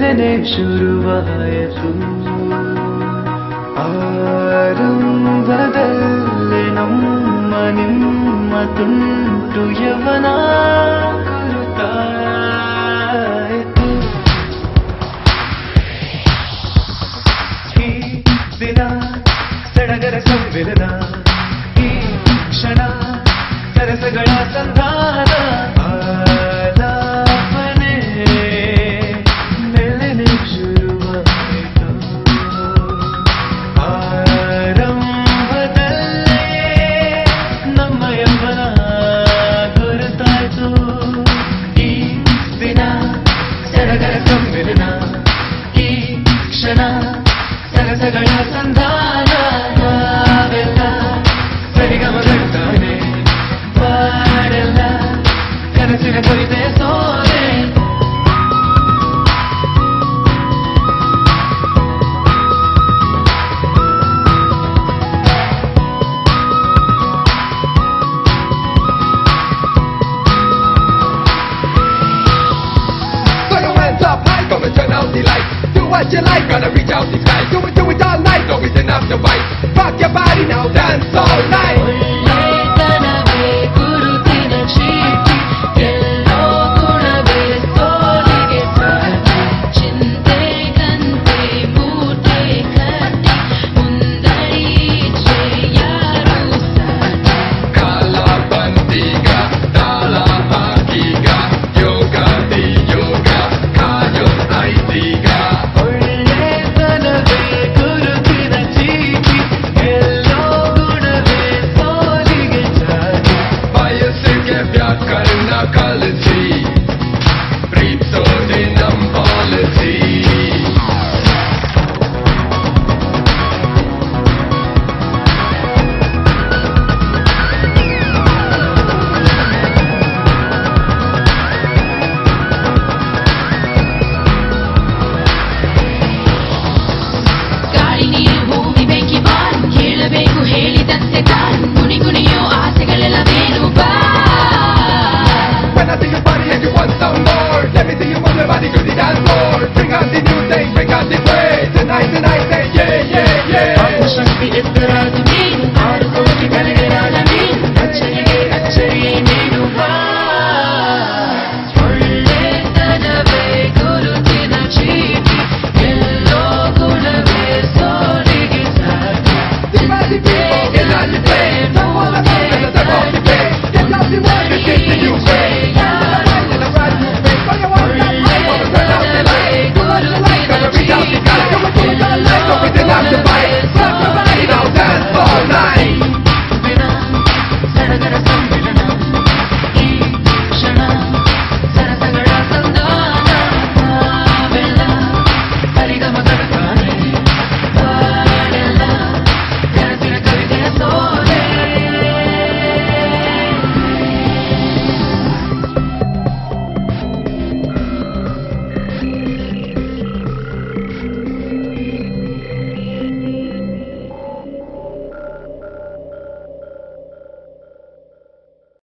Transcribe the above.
ले ने शुरुवाय सुम् आरणवगलले नम्मनिम्मतुं तुयवना సగసగ సంధాన What you like? Gonna reach out these guys. Do it, do it all night. No reason enough to fight. Rock your body now, dance all night. just a guy.